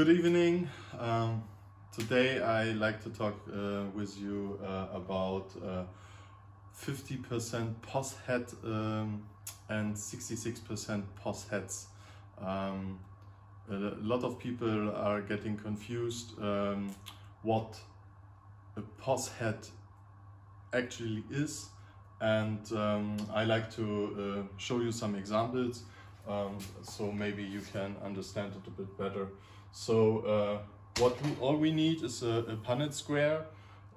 Good evening. Um, today I like to talk uh, with you uh, about 50% uh, poss het um, and 66% poss hets. Um, a lot of people are getting confused um, what a poss het actually is and um, I like to uh, show you some examples um, so maybe you can understand it a bit better. So uh, what we, all we need is a, a Punnett square,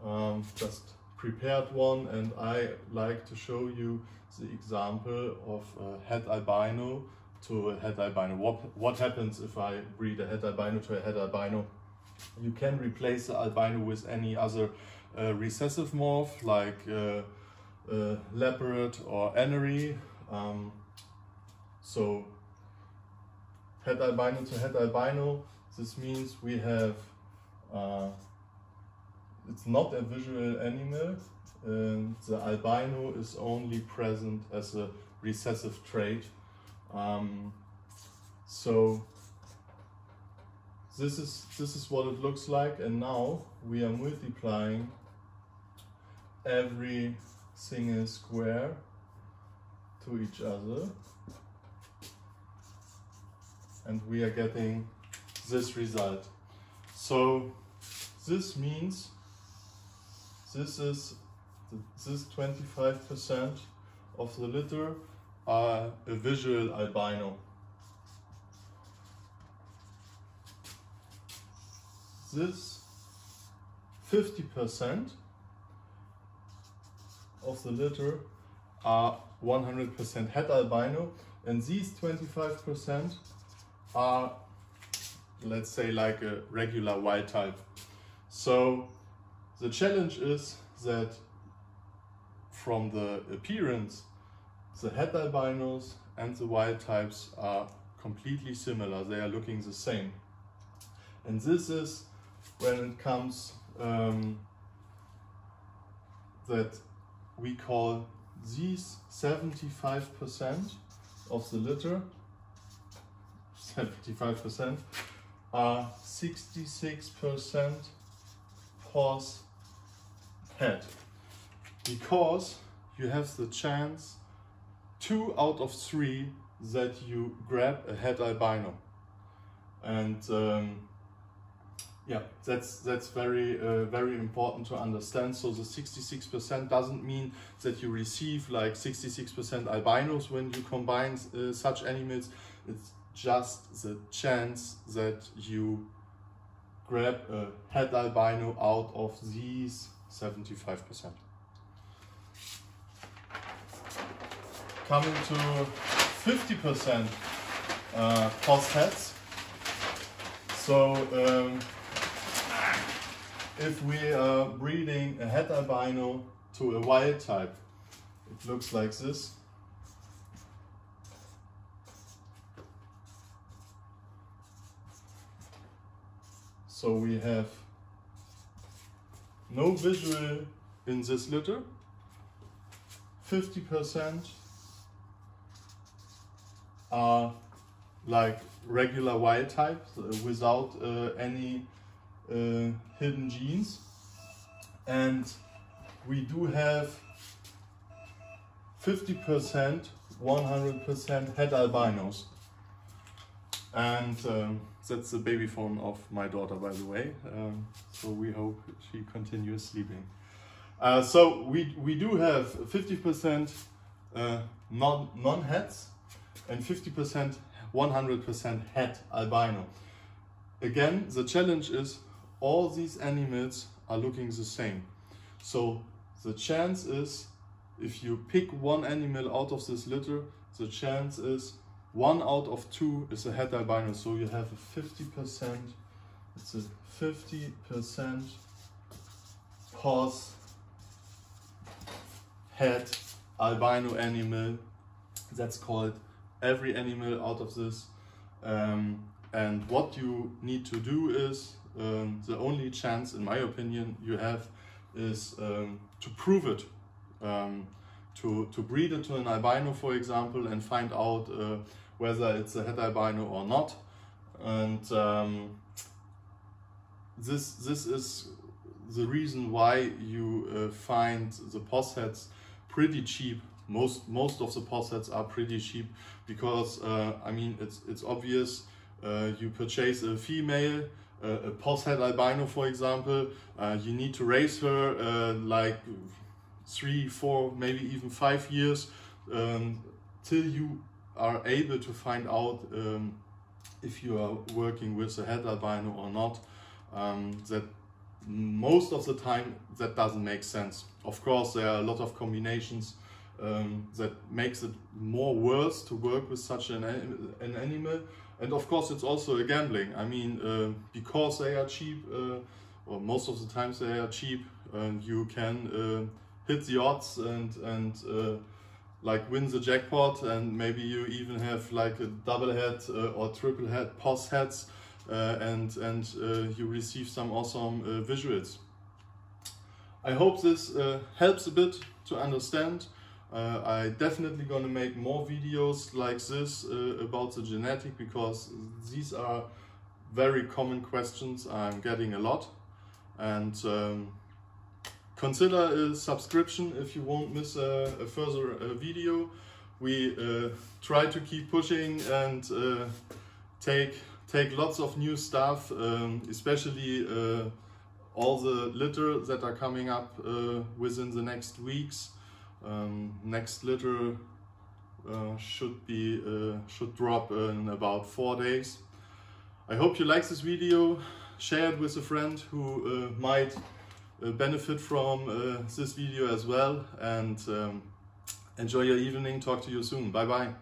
um, just prepared one and I like to show you the example of a het albino to a het albino. What, what happens if I breed a het albino to a het albino? You can replace the albino with any other uh, recessive morph like uh, uh, leopard or anery. Um, so het albino to het albino, this means we have, uh, it's not a visual animal, and the albino is only present as a recessive trait. Um, so this is this is what it looks like and now we are multiplying every single square to each other and we are getting this result. So this means this is this 25% of the litter are a visual albino. This 50% of the litter are 100% het albino and these 25% are, let's say, like a regular wild type. So the challenge is that from the appearance, the het albinos and the wild types are completely similar. They are looking the same. And this is when it comes um, that we call these 75% of the litter 75% are 66% poss het. Because you have the chance two out of three that you grab a het albino. And um, yeah that's that's very uh, very important to understand. So the 66% doesn't mean that you receive like 66% albinos when you combine uh, such animals. It's just the chance that you grab a het albino out of these 75%. Coming to 50% uh, poss hets. So um, if we are breeding a het albino to a wild type, it looks like this. So we have no visual in this litter, 50% are like regular wild types without uh, any uh, hidden genes. And we do have 50%, 100% het albinos. And um, that's the baby phone of my daughter, by the way. Um, so we hope she continues sleeping. Uh, so we, we do have 50% uh, non, non-hets and 50% 100% het albino. Again, the challenge is all these animals are looking the same. So the chance is, if you pick one animal out of this litter, the chance is one out of two is a het albino, so you have a 50%, it's a 50% poss het albino animal. That's called every animal out of this. Um, and what you need to do is, um, the only chance, in my opinion, you have is um, to prove it. To, to breed it to an albino, for example, and find out uh, whether it's a het albino or not. And um, this this is the reason why you uh, find the POS hets pretty cheap. Most most of the POS hets are pretty cheap because uh, I mean it's it's obvious. Uh, you purchase a female, a POS het albino, for example. Uh, you need to raise her uh, like three, four, maybe even five years um, till you are able to find out um, if you are working with a het albino or not. Um, that most of the time that doesn't make sense. Of course, there are a lot of combinations um, that makes it more worse to work with such an, an animal. And of course, it's also a gambling. I mean, uh, because they are cheap, uh, or most of the times they are cheap, and you can uh, hit the odds and and uh, like win the jackpot, and maybe you even have like a double het uh, or triple het POS hets uh, and, and uh, you receive some awesome uh, visuals. I hope this helps a bit to understand. Uh, I definitely gonna make more videos like this uh, about the genetic because these are very common questions I'm getting a lot and um, consider a subscription if you won't miss a, a further uh, video. We try to keep pushing and take take lots of new stuff, um, especially uh, all the litter that are coming up uh, within the next weeks. Um, next litter uh, should be uh, should drop in about four days. I hope you like this video. Share it with a friend who uh, might uh, benefit from this video as well. And um, enjoy your evening. Talk to you soon. Bye bye.